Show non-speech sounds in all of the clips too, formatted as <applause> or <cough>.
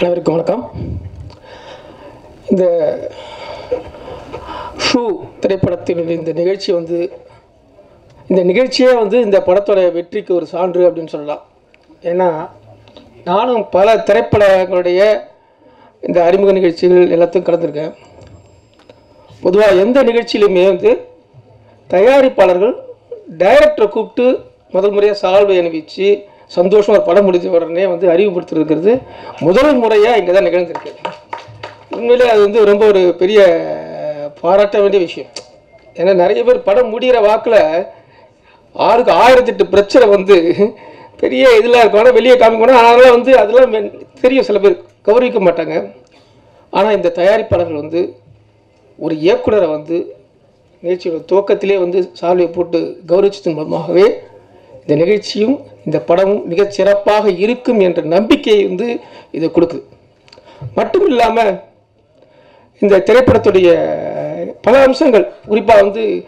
அனைவருக்கும் வணக்கம். இந்த ஷூ திரைப்படத்தினுடைய இந்த நிகழ்ச்சி வந்து இந்த நிகழ்ச்சியே வந்து இந்த படத்தோட வெற்றிக்கு ஒரு சான்று அப்படின்னு சொல்லலாம். ஏன்னா நானும் பல திரைப்படங்களுடைய இந்த அறிமுக நிகழ்ச்சிகள் எல்லாத்தையும் கலந்துருக்கேன். பொதுவாக எந்த நிகழ்ச்சியிலுமே வந்து தயாரிப்பாளர்கள் டைரக்டரை கூப்பிட்டு முதல் முறையாக சால்வை அணிவிச்சு சந்தோஷம் ஒரு படம் முடிஞ்ச உடனே வந்து அறிவுபடுத்திருக்கிறது முதல் முறையாக இங்கே தான் நிகழ்ந்திருக்கு. உண்மையிலே அது வந்து ரொம்ப ஒரு பெரிய பாராட்ட வேண்டிய விஷயம். ஏன்னா நிறைய பேர் படம் முடிகிற வாக்கில் ஆளுக்கு ஆயிரத்தெட்டு பிரச்சனை வந்து பெரிய இதில் இருக்கும். ஆனால் வெளியே காமிக்கணும் அதனால் வந்து அதெல்லாம் தெரியும் சில பேர். கௌரவிக்க மாட்டாங்க. ஆனால் இந்த தயாரிப்பாளர்கள் வந்து ஒரு இயக்குனரை வந்து நிகழ்ச்சியோட துவக்கத்திலே வந்து சால்வை போட்டு கௌரவிச்சதன் மூலமாகவே இந்த நிகழ்ச்சியும் இந்த படமும் மிகச் சிறப்பாக இருக்கும் என்ற நம்பிக்கையை வந்து இது கொடுக்குது. மட்டும் இல்லாமல் இந்த திரைப்படத்துடைய பல அம்சங்கள் குறிப்பாக வந்து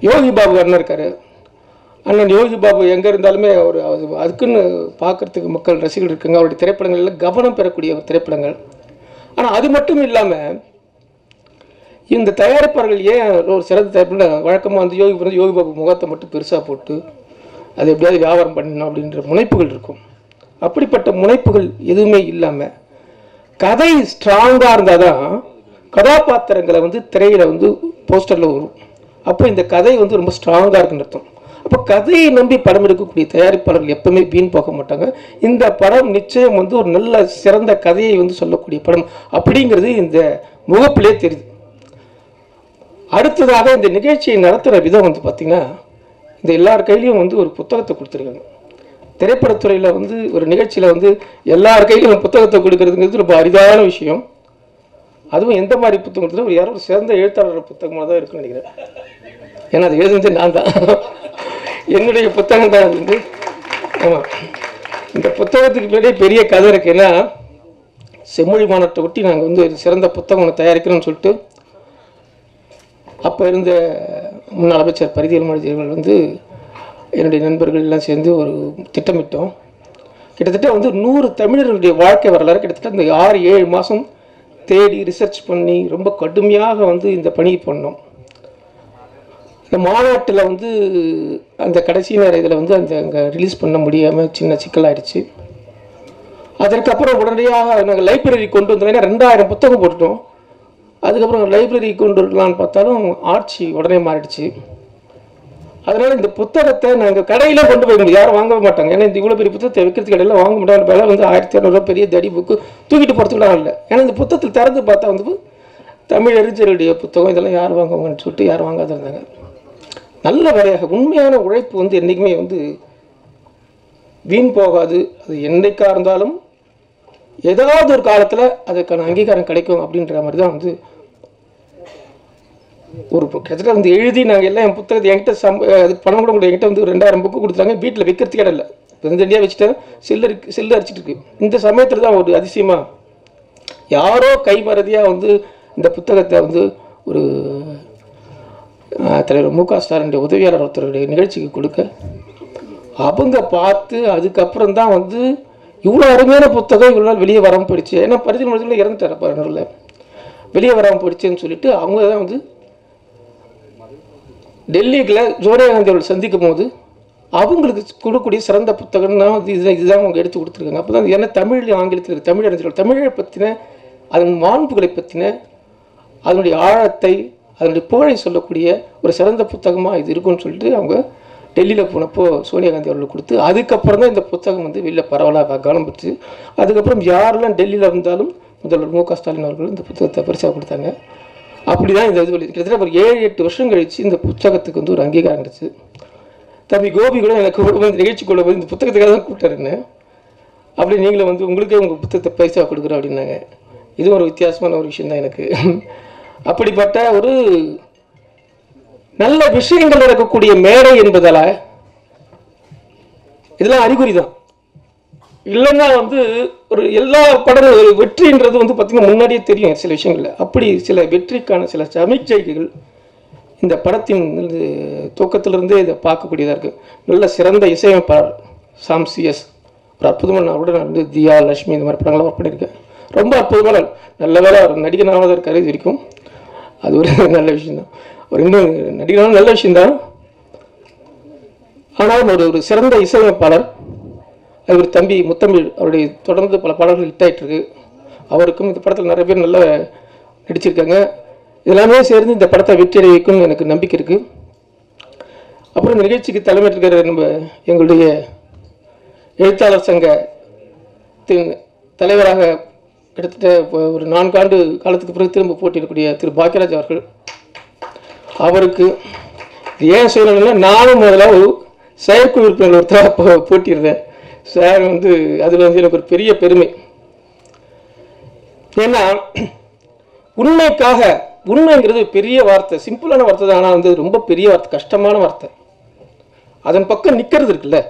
யோகி பாபு அண்ணன் இருக்கார். அண்ணன் யோகி பாபு எங்கே இருந்தாலுமே அவர் அது- அதுக்குன்னு பார்க்கறதுக்கு மக்கள் ரசிகர்கள் இருக்காங்க. அவருடைய திரைப்படங்களில் கவனம் பெறக்கூடிய ஒரு திரைப்படங்கள். ஆனால் அது மட்டும் இல்லாமல் இந்த தயாரிப்பாளர்கள் ஏன் ஒரு சிறந்த தயாரிப்பு வழக்கமாக வந்து யோகி வந்து யோகி பாபு முகத்தை மட்டும் பெருசாக போட்டு அது எப்படியாவது வியாபாரம் பண்ணணும் அப்படின்ற முனைப்புகள் இருக்கும். அப்படிப்பட்ட முனைப்புகள் எதுவுமே இல்லாமல் கதை ஸ்ட்ராங்காக இருந்தால் தான் கதாபாத்திரங்களை வந்து திரையில் வந்து போஸ்டரில் வரும். அப்போ இந்த கதை வந்து ரொம்ப ஸ்ட்ராங்காக இருக்குன்னு அர்த்தம். அப்போ கதையை நம்பி படம் எடுக்கக்கூடிய தயாரிப்பாளர்கள் எப்பவுமே வீண் போக மாட்டாங்க. இந்த படம் நிச்சயம் வந்து ஒரு நல்ல சிறந்த கதையை வந்து சொல்லக்கூடிய படம் அப்படிங்கிறது இந்த முகப்பிலே தெரியுது. அடுத்ததாக இந்த நிகழ்ச்சியை நடத்துகிற விதம் வந்து பார்த்திங்கன்னா இந்த எல்லார் கையிலையும் வந்து ஒரு புத்தகத்தை கொடுத்துருக்காங்க. திரைப்படத்துறையில் வந்து ஒரு நிகழ்ச்சியில் வந்து எல்லார் கையிலும் புத்தகத்தை கொடுக்கறதுங்கிறது ரொம்ப அரிதான விஷயம். அதுவும் எந்த மாதிரி புத்தகம் ஒரு யாரோ ஒரு சிறந்த எழுத்தாளர் புத்தகமாக தான் இருக்குன்னு நினைக்கிறேன். ஏன்னா அது எழுதுனது நான் தான். என்னுடைய புத்தகம் தான் அது வந்து. ஆமாம் இந்த புத்தகத்துக்கு பின்னாடி பெரிய கதை இருக்கு. ஏன்னா செம்மொழி மாநாட்டை ஒட்டி நாங்கள் வந்து ஒரு சிறந்த புத்தகம் ஒன்று தயாரிக்கிறோம்னு சொல்லிட்டு அப்போ இருந்த முன்னாள் அமைச்சர் பரிதியல் மனிதர்கள் வந்து என்னுடைய நண்பர்கள் எல்லாம் சேர்ந்து ஒரு திட்டமிட்டோம். கிட்டத்தட்ட வந்து நூறு தமிழர்களுடைய வாழ்க்கை வரலாறு கிட்டத்தட்ட இந்த ஆறு ஏழு மாதம் தேடி ரிசர்ச் பண்ணி ரொம்ப கடுமையாக வந்து இந்த பணியை பண்ணோம். இந்த மாநாட்டில் வந்து அந்த கடைசி நேர இதில் வந்து அந்த அங்கே ரிலீஸ் பண்ண முடியாமல் சின்ன சிக்கலாயிடுச்சு. அதற்கப்புறம் உடனடியாக நாங்கள் லைப்ரரி கொண்டு வந்தோம். ஏன்னா ரெண்டாயிரம் புத்தகம் போட்டுட்டோம். அதுக்கப்புறம் லைப்ரரி கொண்டு இருக்கலாம்னு பார்த்தாலும் ஆட்சி உடனே மாறிடுச்சு. அதனால இந்த புத்தகத்தை நாங்கள் கடையில் கொண்டு போய் யாரும் வாங்க மாட்டாங்க. ஏன்னா இந்த இவ்வளோ பெரிய புத்தகத்தை விற்கிறது கடையில் வாங்க முடியாத விலை வந்து ஆயிரத்தி இரநூறுவா பெரிய தடி புக்கு தூக்கிட்டு போகிறதுக்குலாம் இல்லை. ஏன்னா இந்த புத்தகத்தில் திறந்து பார்த்தா வந்து தமிழ் அறிஞருடைய புத்தகம் இதெல்லாம் யார் வாங்குவாங்கன்னு சொல்லிட்டு யார் வாங்காத இருந்தாங்க. நல்ல வேலையாக உண்மையான உழைப்பு வந்து என்றைக்குமே வந்து வீண் போகாது. அது என்றைக்காக இருந்தாலும் ஏதாவது ஒரு காலத்தில் அதுக்கான அங்கீகாரம் கிடைக்கும் அப்படின்ற மாதிரி தான் வந்து ஒரு பு- கிட்டத்தட்ட வந்து எழுதி நாங்கள் எல்லாம் என் புத்தகத்தை என்கிட்ட சம் அதுக்கு பணம் கூட கொடுத்து என்கிட்ட வந்து ஒரு ரெண்டாயிரம் புக்கு கொடுத்தாங்க வீட்டில் வைக்கிறதுக்கு இடம் இல்லை. ரெண்டு வச்சுட்டேன். சில்லு இருக்கு சில்லு அரிச்சிட்டு இருக்கு. இந்த சமயத்தில் தான் ஒரு அதிசயமாக யாரோ கைமறதியாக வந்து இந்த புத்தகத்தை வந்து ஒரு தலைவர் மு க ஸ்டாலினுடைய உதவியாளர் ஒருத்தருடைய நிகழ்ச்சிக்கு கொடுக்க அவங்க பார்த்து அதுக்கப்புறம் தான் வந்து இவ்வளோ அருமையான புத்தகம் இவ்வளோ நாள் வெளியே வராமல் போயிடுச்சு. ஏன்னா பரிதி மனதில் இறந்துட்டார் பாருங்கள வெளியே வராமல் போயிடுச்சுன்னு சொல்லிட்டு அவங்க தான் வந்து டெல்லியில் சோனியா காந்தி அவர்கள் சந்திக்கும் போது அவங்களுக்கு கொடுக்கக்கூடிய சிறந்த புத்தகம்னா வந்து இதுதான் இதுதான் அவங்க எடுத்து கொடுத்துருக்காங்க. அப்போ தான் ஏன்னா தமிழ் ஆங்கிலத்தில் இருக்குது தமிழ் அறிஞர்கள் தமிழை பற்றின அதன் மாண்புகளை பற்றின அதனுடைய ஆழத்தை அதனுடைய புகழை சொல்லக்கூடிய ஒரு சிறந்த புத்தகமாக இது இருக்கும்னு சொல்லிட்டு அவங்க டெல்லியில் போனப்போ சோனியா காந்தி அவர்களுக்கு கொடுத்து அதுக்கப்புறம் தான் இந்த புத்தகம் வந்து வெளியில் பரவலாக கவனம் பெற்று அதுக்கப்புறம் யாரெல்லாம் டெல்லியில் இருந்தாலும் முதல்வர் மு க ஸ்டாலின் அவர்கள் இந்த புத்தகத்தை பரிசாக கொடுத்தாங்க. அப்படி தான் இந்த இது கிட்டத்தட்ட ஒரு ஏழு எட்டு வருஷம் கழிச்சு இந்த புத்தகத்துக்கு வந்து ஒரு அங்கீகாரம் கிடச்சி தம்பி கோபி கூட எனக்கு கூட நிகழ்ச்சிக்குள்ள போய் இந்த புத்தகத்துக்காக தான் கூப்பிட்டாருன்னு அப்படி நீங்களும் வந்து உங்களுக்கே உங்கள் புத்தகத்தை பைசா கொடுக்குறோம் அப்படின்னாங்க. இது ஒரு வித்தியாசமான ஒரு விஷயம் தான் எனக்கு. அப்படிப்பட்ட ஒரு நல்ல விஷயங்கள் நடக்கக்கூடிய மேடை என்பதால் இதெல்லாம் அறிகுறி தான். இல்லைன்னா வந்து ஒரு எல்லா படம் வெற்றின்றது வந்து பார்த்திங்கன்னா முன்னாடியே தெரியும் சில விஷயங்களில். அப்படி சில வெற்றிக்கான சில சமிக்ஞைகள் இந்த படத்தின் துவக்கத்திலிருந்தே இதை பார்க்கக்கூடியதாக இருக்குது நல்ல சிறந்த இசையமைப்பாளர் சாம் சிஎஸ் ஒரு அற்புதமான நான் வந்து தியா லட்சுமி இந்த மாதிரி படங்கள்லாம் ஒர்க் பண்ணியிருக்கேன் ரொம்ப அற்புதமான நல்ல வேலை அவர் நடிகனாக இருக்காரு இது வரைக்கும். அது ஒரு <laughs> நல்ல விஷயந்தான் ஒரு இன்னும் நடிகனாலும் நல்ல விஷயந்தான் ஆனாலும் ஒரு ஒரு சிறந்த இசையமைப்பாளர். இவர் தம்பி முத்தமிழ் அவருடைய தொடர்ந்து பல பாடல்கள் ஹிட் ஆகிட்டுருக்கு அவருக்கும் இந்த படத்தில் நிறைய பேர் நல்லா நடிச்சிருக்காங்க. இதெல்லாமே சேர்ந்து இந்த படத்தை வெற்றி வைக்கும் எனக்கு நம்பிக்கை இருக்குது அப்புறம் இந்த நிகழ்ச்சிக்கு தலைமையேற்கிற நம்ம எங்களுடைய எழுத்தாளர் சங்கத்தின் தலைவராக கிட்டத்தட்ட இப்போ ஒரு நான்காண்டு காலத்துக்கு பிறகு திரும்ப போட்டியிடக்கூடிய திரு பாக்கியராஜ் அவர்கள். அவருக்கு இது ஏன் சொல்லணும்னா நானும் முதல்ல ஒரு செயற்குழு உறுப்பினர் ஒருத்தராக போ- போட்டியிருந்தேன். சார் வந்து அதில் வந்து எனக்கு ஒரு பெரிய பெருமை. ஏன்னா உண்மைக்காக உண்மைங்கிறது பெரிய வார்த்தை. சிம்பிளான வார்த்தை தான் ஆனால் வந்து ரொம்ப பெரிய வார்த்தை கஷ்டமான வார்த்தை. அதன் பக்கம் நிற்கிறது இருக்குல்ல.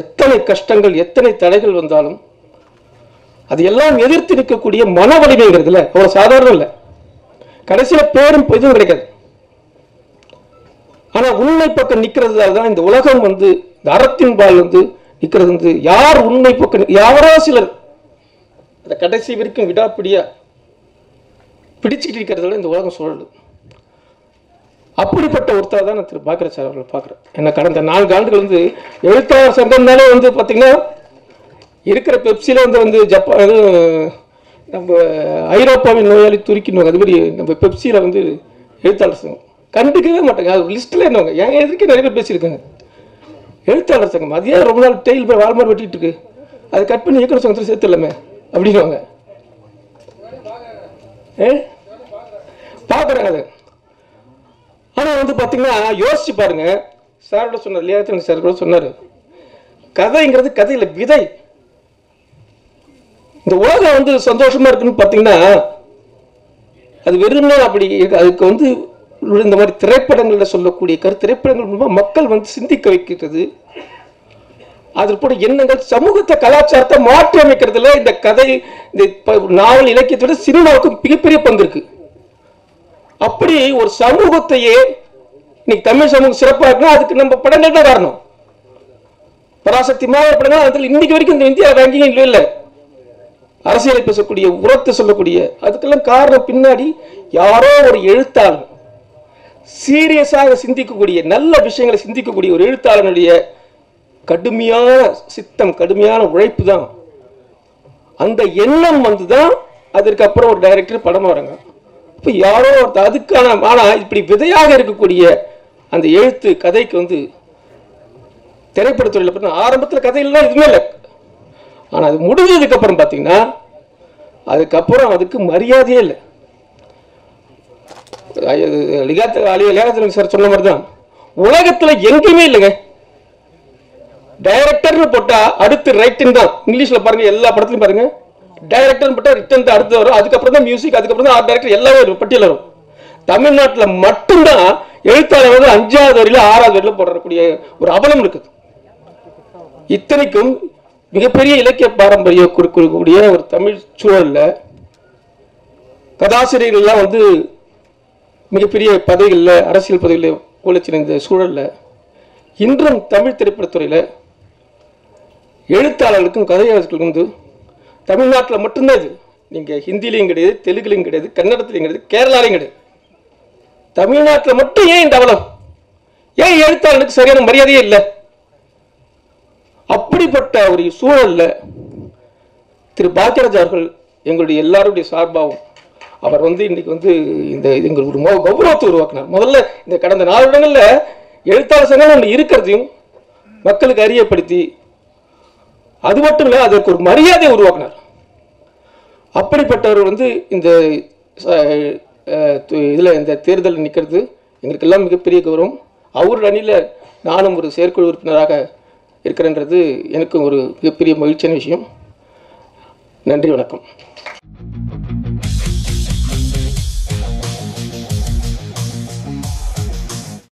எத்தனை கஷ்டங்கள் எத்தனை தடைகள் வந்தாலும் அது எல்லாம் எதிர்த்து நிற்கக்கூடிய மன வலிமைங்கிறதுல அவ்வளோ சாதாரணம் இல்லை. கடைசியில் பேரும் எதுவும் கிடைக்காது. ஆனா உண்மை பக்கம் நிக்கிறதுனால தான் இந்த உலகம் வந்து இந்த அறத்தின் பால் வந்து இருக்கிறது வந்து யார் உண்மை பக்கம் யாரோ சிலர். அந்த கடைசி வரைக்கும் விடாப்பிடியா பிடிச்சிக்கிட்டு இருக்கிறதுல இந்த உலகம் சுழலுது. அப்படிப்பட்ட ஒருத்தர் தான் நான் திரு பாக்கியராஜ் அவர்களை பார்க்குறேன் ஏன்னா கடந்த நான்கு ஆண்டுகள் வந்து எழுத்தாளர் சங்கம்னாலே வந்து பார்த்தீங்கன்னா இருக்கிற பெப்சியில் வந்து வந்து ஜப்பான் இது நம்ம ஐரோப்பாவின் நோயாளி துருக்கின்னு அது மாதிரி நம்ம பெப்சியில் வந்து எழுத்தாளர் சங்கம். கண்டுக்கவே மாட்டாங்க. அது லிஸ்ட்டில் என்னவங்க என் எதுக்கு நிறைய பேர் பேசியிருக்காங்க? எழுத்தாளர் சங்கம். அது ஏன் ரொம்ப நாள் டெய்ல் போய் வால்மார் வெட்டிட்டு இருக்கு? அதை கட் பண்ணி இயக்குனர் சங்கத்தில் சேர்த்துலாமே அப்படிங்குவாங்க ஏ? பார்க்குறாங்க அது. ஆனால் வந்து பார்த்தீங்கன்னா யோசிச்சு பாருங்க. சாரோட சொன்னார் லியாத்தன் சார் கூட சொன்னார். கதைங்கிறது கதையில் விதை. இந்த உலகம் வந்து சந்தோஷமா இருக்குன்னு பார்த்தீங்கன்னா அது வெறும்னே அப்படி அதுக்கு வந்து இந்த மாதிரி திரைப்படங்களில் சொல்லக்கூடிய கரு திரைப்படங்கள் மூலமாக மக்கள் வந்து சிந்திக்க வைக்கிறது அதில் கூட எண்ணங்கள் சமூகத்தை கலாச்சாரத்தை மாற்றி அமைக்கிறதுல இந்த கதை இந்த நாவல் இலக்கியத்தை விட சினிமாவுக்கு மிகப்பெரிய பங்கு இருக்கு. அப்படி ஒரு சமூகத்தையே இன்னைக்கு தமிழ் சமூகம் சிறப்பாக இருக்குன்னா அதுக்கு நம்ம படங்கள் தான் காரணம் பராசக்தி மாதிரி படங்கள் அதில் இன்னைக்கு வரைக்கும் இந்த இந்தியா ரேங்கிங் இல்லை இல்லை. அரசியலை பேசக்கூடிய உரத்தை சொல்லக்கூடிய அதுக்கெல்லாம் காரணம் பின்னாடி யாரோ ஒரு எழுத்தாளர் சீரியஸாக சிந்திக்கக்கூடிய நல்ல விஷயங்களை சிந்திக்கக்கூடிய ஒரு எழுத்தாளனுடைய கடுமையான சித்தம் கடுமையான உழைப்பு தான் அந்த எண்ணம் வந்து தான் அதற்கப்புறம் ஒரு டைரக்டர் படம் வராங்க இப்போ யாரோ ஒருத்தர் அதுக்கான ஆனால் இப்படி விதையாக இருக்கக்கூடிய அந்த எழுத்து கதைக்கு வந்து திரைப்படத்துறையில் பார்த்தீங்கன்னா ஆரம்பத்தில் கதையிலாம் எதுவுமே இல்லை. ஆனால் அது முடிஞ்சதுக்கப்புறம் பார்த்தீங்கன்னா அதுக்கப்புறம் அதுக்கு மரியாதையே இல்லை. லிகாத்த அலி சார் சொன்ன மாதிரி தான் உலகத்தில் எங்கேயுமே இல்லைங்க. டைரக்டர்னு போட்டால் அடுத்து ரைட்டின் தான். இங்கிலீஷ்ல பாருங்க எல்லா படத்துலையும் பாருங்க. டைரக்டர்னு போட்டால் ரிட்டன் தான் அடுத்து வரும். அதுக்கப்புறம் தான் மியூசிக் அதுக்கப்புறம் தான் ஆர்ட் டைரக்டர் எல்லாமே ஒரு பட்டியல் வரும். தமிழ்நாட்டில் மட்டும்தான் எழுத்தாளர் வந்து அஞ்சாவது வரையில ஆறாவது வரையில போடக்கூடிய ஒரு அவலம் இருக்குது. இத்தனைக்கும் மிகப்பெரிய இலக்கிய பாரம்பரிய கொடுக்கக்கூடிய ஒரு தமிழ் சூழல்ல கதாசிரியர்கள்லாம் வந்து மிகப்பெரிய பதவிகளில் அரசியல் பதவிகளில் உழைச்சின சூழலில் சூழல்ல இன்றும் தமிழ் திரைப்படத்துறையில் எழுத்தாளர்களுக்கும் கதையாளர்களுக்கும் வந்து தமிழ்நாட்டில் மட்டும்தான் இது. நீங்கள் ஹிந்திலையும் கிடையாது தெலுங்குலையும் கிடையாது கன்னடத்துலையும் கிடையாது கேரளாலையும் கிடையாது. தமிழ்நாட்டில் மட்டும் ஏன் இந்த அவலம்? ஏன் எழுத்தாளனுக்கு சரியான மரியாதையே இல்லை? அப்படிப்பட்ட ஒரு சூழல்ல திரு பாக்கியராஜ் அவர்கள் எங்களுடைய எல்லாருடைய சார்பாகவும் அவர் வந்து இன்னைக்கு வந்து இந்த எங்களுக்கு ஒரு கௌரவத்தை உருவாக்கினார். முதல்ல இந்த கடந்த நாலு இடங்களில் எழுத்தாளர் சங்கம் ஒன்று இருக்கிறதையும் மக்களுக்கு அறியப்படுத்தி அது மட்டும் இல்லை அதற்கு ஒரு மரியாதையை உருவாக்கினார். அப்படிப்பட்டவர் வந்து இந்த இதில் இந்த தேர்தல் நிற்கிறது எங்களுக்கு எல்லாம் மிகப்பெரிய கௌரவம். அவர் அணியில் நானும் ஒரு செயற்குழு உறுப்பினராக இருக்கிறேன்றது எனக்கு ஒரு மிகப்பெரிய மகிழ்ச்சியான விஷயம். நன்றி வணக்கம்.